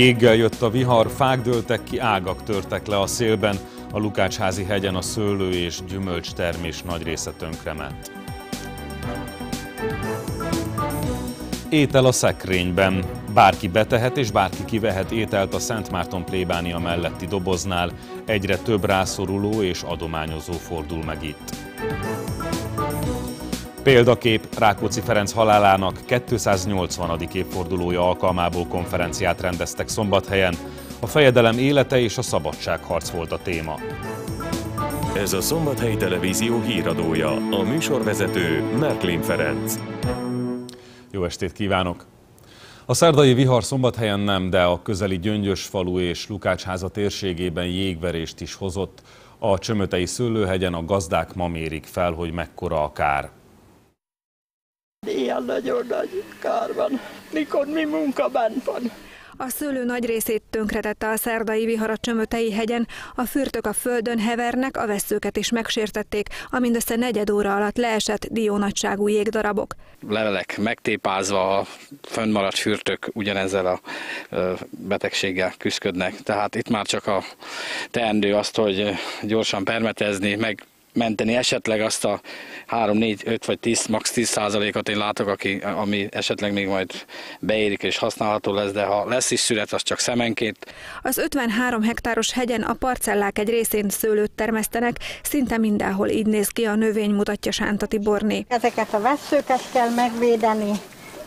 Jéggel jött a vihar, fák dőltek ki, ágak törtek le a szélben, a Lukácsházi hegyen a szőlő és gyümölcs termés nagy része tönkrement. Étel a szekrényben. Bárki betehet és bárki kivehet ételt a Szent Márton plébánia melletti doboznál. Egyre több rászoruló és adományozó fordul meg itt. Példakép Rákóczi Ferenc halálának 280. évfordulója alkalmából konferenciát rendeztek Szombathelyen. A fejedelem élete és a szabadságharc volt a téma. Ez a Szombathelyi Televízió híradója, a műsorvezető Merklin Ferenc. Jó estét kívánok! A szerdai vihar szombathelyen nem, de a közeli Gyöngyös falu és Lukácsháza térségében jégverést is hozott. A Csömötei szőlőhegyen a gazdák ma mérik fel, hogy mekkora a kár. Ilyen nagyon nagy kár van, mikor mi munka bent van. A szőlő nagy részét tönkretette a szerdai vihar a Csömötei hegyen, a fürtök a földön hevernek, a veszőket is megsértették, a mindössze negyed óra alatt leesett diónagyságú jégdarabok. Levelek megtépázva, a fönnmaradt fürtök ugyanezzel a betegséggel küzdködnek. Tehát itt már csak a teendő azt, hogy gyorsan permetezni, meg menteni esetleg azt a 3, 4, 5 vagy 10, max 10 százalékot én látok, aki, ami esetleg még majd beérik és használható lesz, de ha lesz is szület, az csak szemenként. Az 53 hektáros hegyen a parcellák egy részén szőlőt termesztenek, szinte mindenhol így néz ki a növény, mutatja Sánta Tiborné. Ezeket a veszőket kell megvédeni,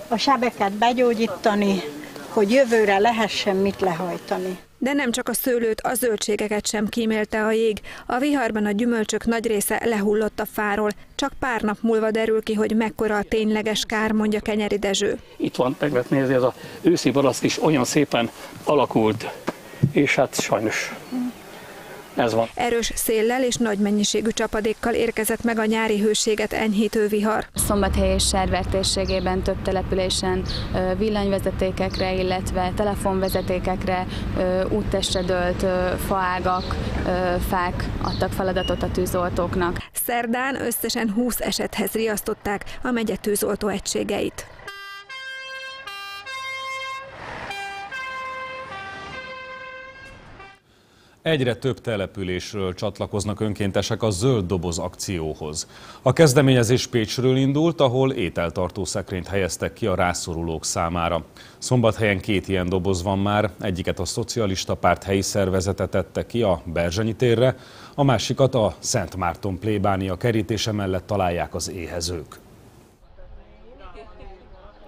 a sebeket begyógyítani, hogy jövőre lehessen mit lehajtani. De nem csak a szőlőt, a zöldségeket sem kímélte a jég. A viharban a gyümölcsök nagy része lehullott a fáról. Csak pár nap múlva derül ki, hogy mekkora a tényleges kár, mondja Kenyeri Dezső. Itt van, meg lehet nézni, ez a őszi barack is olyan szépen alakult, és hát sajnos ez van. Erős széllel és nagy mennyiségű csapadékkal érkezett meg a nyári hőséget enyhítő vihar. Szombathely és Server térségében több településen villanyvezetékekre, illetve telefonvezetékekre, úttestre dőlt faágak, fák adtak feladatot a tűzoltóknak. Szerdán összesen 20 esethez riasztották a megye tűzoltó egységeit. Egyre több településről csatlakoznak önkéntesek a Zöld Doboz akcióhoz. A kezdeményezés Pécsről indult, ahol ételtartó szekrényt helyeztek ki a rászorulók számára. Szombathelyen két ilyen doboz van már, egyiket a Szocialista Párt helyi szervezete tette ki a Berzsenyi térre, a másikat a Szent Márton plébánia kerítése mellett találják az éhezők.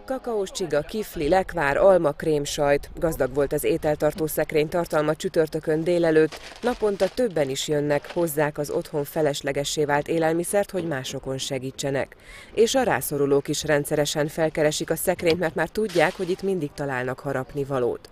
Kakaós csiga, kifli, lekvár, alma, krémsajt. Gazdag volt az ételtartó szekrény tartalma csütörtökön délelőtt. Naponta többen is jönnek, hozzák az otthon feleslegessé vált élelmiszert, hogy másokon segítsenek. És a rászorulók is rendszeresen felkeresik a szekrényt, mert már tudják, hogy itt mindig találnak harapni valót.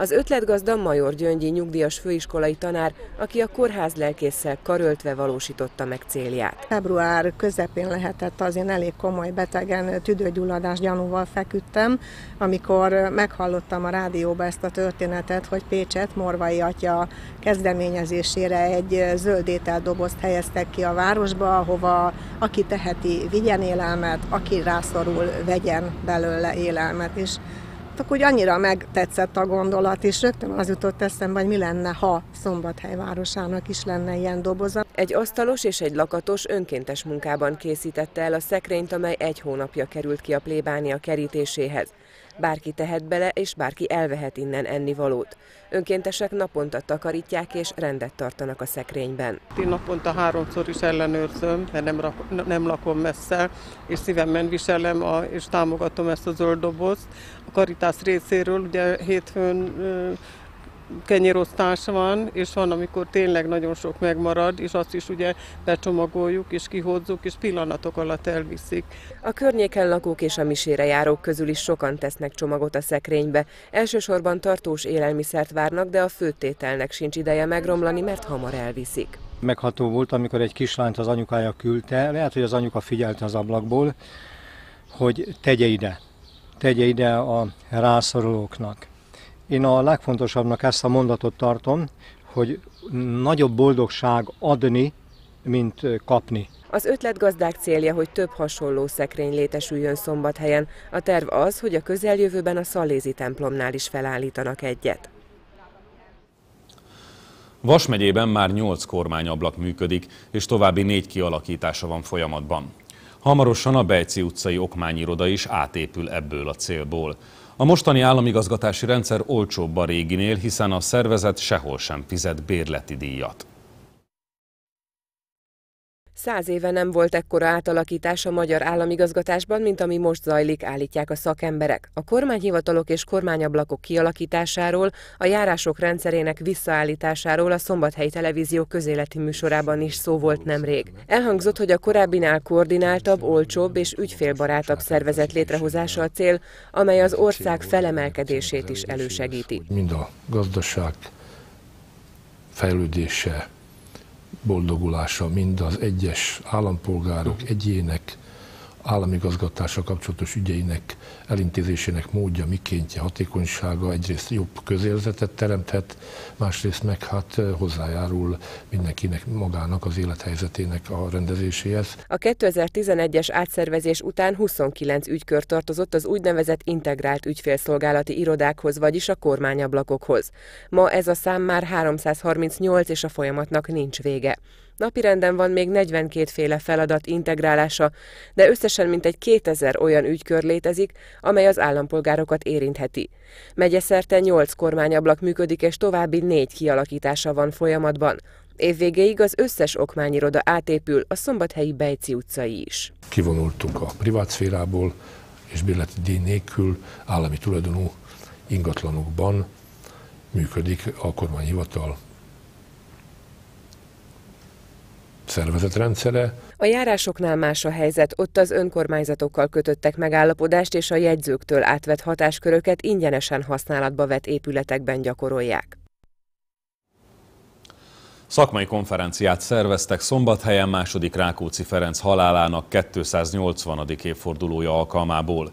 Az ötletgazda Major Gyöngyi nyugdíjas főiskolai tanár, aki a kórház lelkészsel karöltve valósította meg célját. Február közepén lehetett az én elég komoly betegen tüdőgyulladás gyanúval feküdtem, amikor meghallottam a rádióba ezt a történetet, hogy Pécset Morvai atya kezdeményezésére egy zöld ételdobozt helyeztek ki a városba, ahova aki teheti, vigyen élelmet, aki rászorul, vegyen belőle élelmet. És akkor úgy annyira megtetszett a gondolat, és rögtön az jutott eszembe, hogy mi lenne, ha Szombathely városának is lenne ilyen doboza. Egy asztalos és egy lakatos önkéntes munkában készítette el a szekrényt, amely egy hónapja került ki a plébánia kerítéséhez. Bárki tehet bele, és bárki elvehet innen ennivalót. Önkéntesek naponta takarítják és rendet tartanak a szekrényben. Én naponta háromszor is ellenőrzöm, mert nem, rak, nem lakom messze, és szívemben viselem a, és támogatom ezt a zöld dobozt. A Karitász részéről ugye hétfőn kenyérosztás van, és van, amikor tényleg nagyon sok megmarad, és azt is ugye becsomagoljuk, és kihozzuk, és pillanatok alatt elviszik. A környéken lakók és a misére járók közül is sokan tesznek csomagot a szekrénybe. Elsősorban tartós élelmiszert várnak, de a főtételnek sincs ideje megromlani, mert hamar elviszik. Megható volt, amikor egy kislányt az anyukája küldte, lehet, hogy az anyuka figyelte az ablakból, hogy tegye ide, tegye ide a rászorulóknak. Én a legfontosabbnak ezt a mondatot tartom, hogy nagyobb boldogság adni mint kapni. Az ötletgazdák célja, hogy több hasonló szekrény létesüljön szombathelyen. A terv az, hogy a közeljövőben a Szalézi templomnál is felállítanak egyet. Vas megyében már 8 kormányablak működik, és további négy kialakítása van folyamatban. Hamarosan a Bejci utcai okmányiroda is átépül ebből a célból. A mostani államigazgatási rendszer olcsóbb a réginél, hiszen a szervezet sehol sem fizet bérleti díjat. Száz éve nem volt ekkora átalakítás a magyar államigazgatásban, mint ami most zajlik, állítják a szakemberek. A kormányhivatalok és kormányablakok kialakításáról, a járások rendszerének visszaállításáról a Szombathelyi Televízió közéleti műsorában is szó volt nemrég. Elhangzott, hogy a korábbinál koordináltabb, olcsóbb és ügyfélbarátabb szervezet létrehozása a cél, amely az ország felemelkedését is elősegíti. Mind a gazdaság fejlődése, boldogulása mind az egyes állampolgárok, egyének, államigazgatással kapcsolatos ügyeinek elintézésének módja, mikéntje, hatékonysága egyrészt jobb közérzetet teremthet, másrészt meg hát hozzájárul mindenkinek magának az élethelyzetének a rendezéséhez. A 2011-es átszervezés után 29 ügykör tartozott az úgynevezett integrált ügyfélszolgálati irodákhoz, vagyis a kormányablakokhoz. Ma ez a szám már 338 és a folyamatnak nincs vége. Napirenden van még 42 féle feladat integrálása, de összesen mintegy 2000 olyan ügykör létezik, amely az állampolgárokat érintheti. Megyeszerte 8 kormányablak működik, és további 4 kialakítása van folyamatban. Évvégéig az összes okmányiroda átépül, a szombathelyi Bejci utcai is. Kivonultunk a privát szférából, és bérleti díj nélkül állami tulajdonú ingatlanokban működik a kormányhivatal szervezetrendszere. A járásoknál más a helyzet, ott az önkormányzatokkal kötöttek megállapodást, és a jegyzőktől átvett hatásköröket ingyenesen használatba vett épületekben gyakorolják. Szakmai konferenciát szerveztek Szombathelyen második Rákóczi Ferenc halálának 280. évfordulója alkalmából.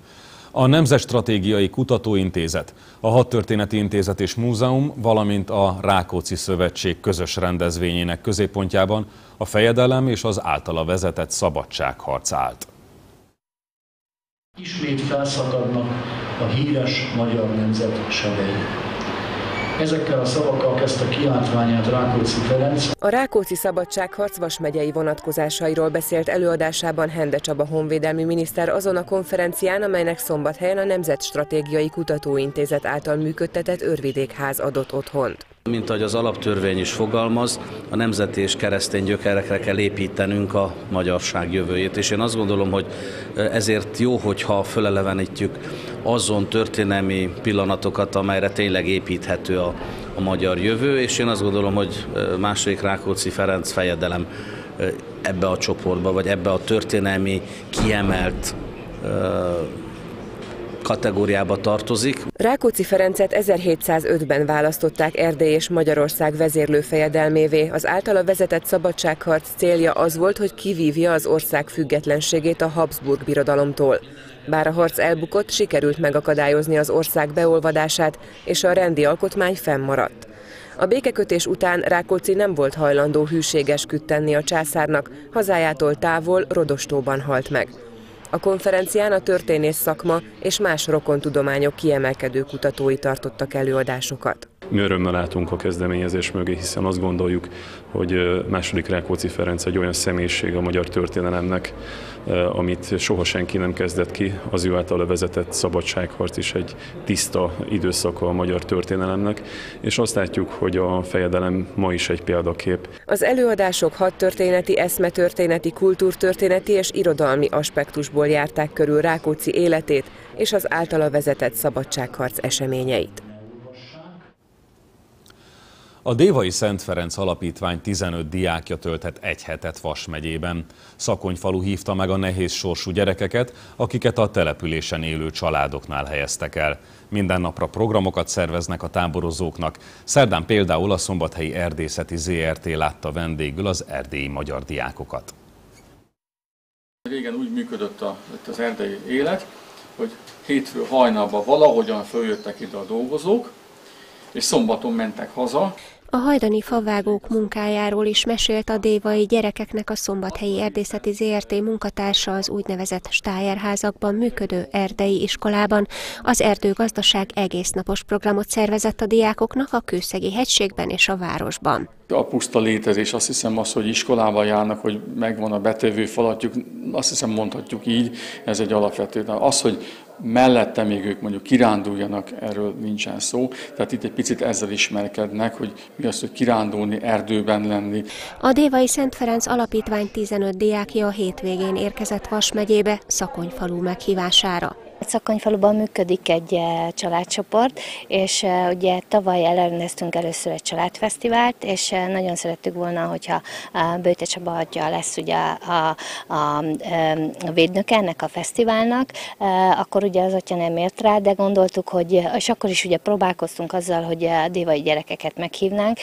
A Nemzetstratégiai Kutatóintézet, a Hadtörténeti Intézet és Múzeum, valamint a Rákóczi Szövetség közös rendezvényének középpontjában a fejedelem és az általa vezetett szabadságharc állt. Ismét felszakadnak a híres magyar nemzet sebei. Ezekkel a szavakkal kezdte kiáltványát Rákóczi Ferenc. A Rákóczi Szabadságharc Vas megyei vonatkozásairól beszélt előadásában Hende Csaba honvédelmi miniszter azon a konferencián, amelynek szombathelyen a Nemzetstratégiai Kutatóintézet által működtetett Örvidékház adott otthont. Mint ahogy az alaptörvény is fogalmaz, a nemzeti és keresztény gyökerekre kell építenünk a magyarság jövőjét, és én azt gondolom, hogy ezért jó, hogyha fölelevenítjük azon történelmi pillanatokat, amelyre tényleg építhető a, a magyar jövő, és én azt gondolom, hogy második Rákóczi Ferenc fejedelem ebbe a csoportba, vagy ebbe a történelmi kiemelt kategóriába tartozik. Rákóczi Ferencet 1705-ben választották Erdély és Magyarország vezérlő fejedelmévé. Az általa vezetett szabadságharc célja az volt, hogy kivívja az ország függetlenségét a Habsburg birodalomtól. Bár a harc elbukott, sikerült megakadályozni az ország beolvadását, és a rendi alkotmány fennmaradt. A békekötés után Rákóczi nem volt hajlandó hűséges tenni a császárnak, hazájától távol Rodostóban halt meg. A konferencián a történész szakma és más rokontudományok kiemelkedő kutatói tartottak előadásokat. Mi örömmel látunk a kezdeményezés mögé, hiszen azt gondoljuk, hogy második Rákóczi Ferenc egy olyan személyiség a magyar történelemnek, amit soha senki nem kezdett ki. Az ő által vezetett szabadságharc is egy tiszta időszaka a magyar történelemnek, és azt látjuk, hogy a fejedelem ma is egy példakép. Az előadások hadtörténeti, eszmetörténeti, kultúrtörténeti és irodalmi aspektusból járták körül Rákóczi életét és az általa vezetett szabadságharc eseményeit. A Dévai Szent Ferenc Alapítvány 15 diákja tölthet egy hetet Vas megyében. Szakonyfalu hívta meg a nehéz sorsú gyerekeket, akiket a településen élő családoknál helyeztek el. Minden napra programokat szerveznek a táborozóknak. Szerdán például a Szombathelyi Erdészeti ZRT látta vendégül az erdélyi magyar diákokat. Régen úgy működött a, az erdei élet, hogy hétfő hajnalban valahogyan följöttek ide a dolgozók, és szombaton mentek haza, A hajdani favágók munkájáról is mesélt a dévai gyerekeknek a Szombathelyi Erdészeti ZRT munkatársa az úgynevezett stájerházakban működő erdei iskolában. Az erdőgazdaság egésznapos programot szervezett a diákoknak a Kőszegi hegységben és a városban. A puszta létezés, azt hiszem az, hogy iskolába járnak, hogy megvan a betevő falatjuk, azt hiszem mondhatjuk így, ez egy alapvető. Az, hogy mellette még ők mondjuk kiránduljanak, erről nincsen szó. Tehát itt egy picit ezzel ismerkednek, hogy mi az, hogy kirándulni, erdőben lenni. A Dévai Szent Ferenc Alapítvány 15 diákja a hétvégén érkezett Vas megyébe Szakonyfalú meghívására. Szakonyfaluban működik egy eh, családcsoport, és eh, ugye tavaly elrendeztünk először egy családfesztivált, és eh, nagyon szerettük volna, hogyha Bőte Csaba atya lesz ugye a, a, a, a védnök ennek a fesztiválnak, akkor ugye az atya nem ért rá, de gondoltuk, hogy, és akkor is ugye próbálkoztunk azzal, hogy a dévai gyerekeket meghívnánk.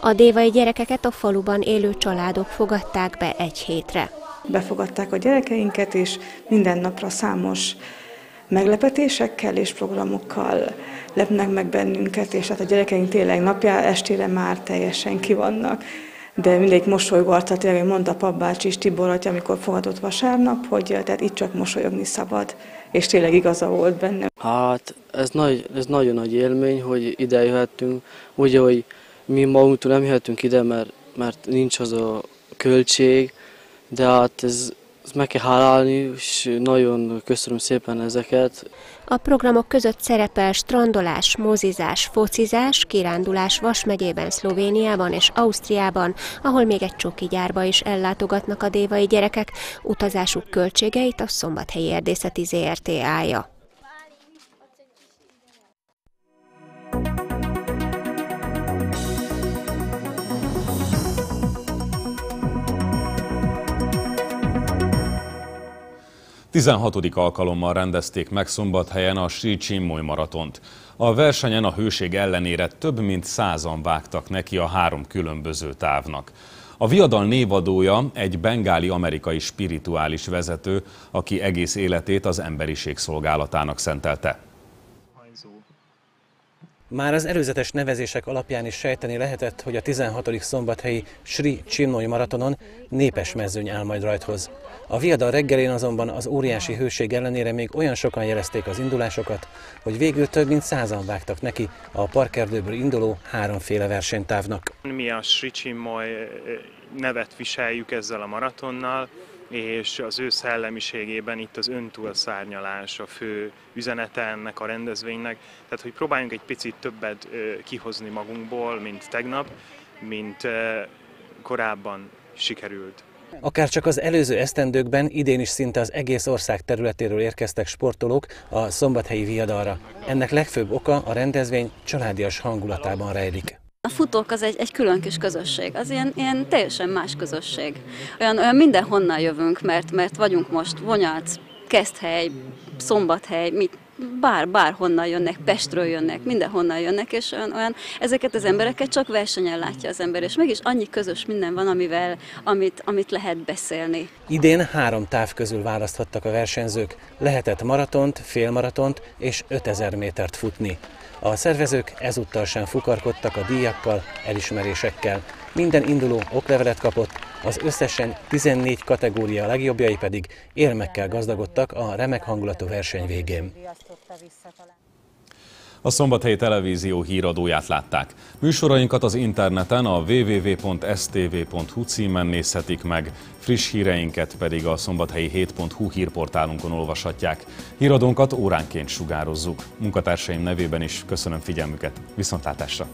A dévai gyerekeket a faluban élő családok fogadták be egy hétre. Befogadták a gyerekeinket, és minden napra számos meglepetésekkel és programokkal lepnek meg bennünket, és hát a gyerekeink tényleg napjá estére már teljesen kivannak. De mindig mosolygó arca, tényleg mondta papbácsi és Tibor atya, amikor fogadott vasárnap, hogy tehát itt csak mosolyogni szabad, és tényleg igaza volt benne. Hát ez, nagy, ez nagyon nagy élmény, hogy ide jöhettünk. Ugye, hogy mi magunktól nem jöhetünk ide, mert, mert nincs az a költség, de hát ez, meg kell hálálni, és nagyon köszönöm szépen ezeket. A programok között szerepel strandolás, mozizás, focizás, kirándulás Vas megyében, Szlovéniában és Ausztriában, ahol még egy csoki gyárba is ellátogatnak a dévai gyerekek. Utazásuk költségeit a Szombathelyi Erdészeti ZRT állja. 16. alkalommal rendezték meg szombathelyen a Sri Chinmoy maratont. A versenyen a hőség ellenére több mint százan vágtak neki a három különböző távnak. A viadal névadója egy bengáli amerikai spirituális vezető, aki egész életét az emberiség szolgálatának szentelte. Már az előzetes nevezések alapján is sejteni lehetett, hogy a 16. szombathelyi Sri Chinmoy maratonon népes mezőny áll majd rajthoz. A viadal reggelén azonban az óriási hőség ellenére még olyan sokan jelezték az indulásokat, hogy végül több mint százan vágtak neki a parkerdőből induló háromféle versenytávnak. Mi a Sri Chinmoy nevet viseljük ezzel a maratonnal, és az ő szellemiségében itt az öntúlszárnyalás a fő üzenete ennek a rendezvénynek. Tehát, hogy próbáljunk egy picit többet kihozni magunkból, mint tegnap, mint korábban sikerült. Akár csak az előző esztendőkben idén is szinte az egész ország területéről érkeztek sportolók a szombathelyi viadalra. Ennek legfőbb oka a rendezvény családias hangulatában rejlik. A futók az egy, egy külön kis közösség, az ilyen, ilyen teljesen más közösség. Olyan, olyan mindenhonnan jövünk, mert, mert vagyunk most Vonyarc, Keszthely, Szombathely, mit, bár, bárhonnan jönnek, Pestről jönnek, mindenhonnan jönnek, és olyan, olyan, ezeket az embereket csak versenyen látja az ember, és mégis annyi közös minden van, amivel, amit, amit lehet beszélni. Idén három táv közül választhattak a versenyzők. Lehetett maratont, félmaratont és 5000 métert futni. A szervezők ezúttal sem fukarkodtak a díjakkal, elismerésekkel. Minden induló oklevelet kapott, az összesen 14 kategória legjobbjai pedig érmekkel gazdagodtak a remek hangulatú verseny végén. A Szombathelyi Televízió híradóját látták. Műsorainkat az interneten a www.stv.hu címen nézhetik meg, friss híreinket pedig a szombathelyi 7.hu hírportálunkon olvashatják. Híradónkat óránként sugározzuk. Munkatársaim nevében is köszönöm figyelmüket. Viszontlátásra!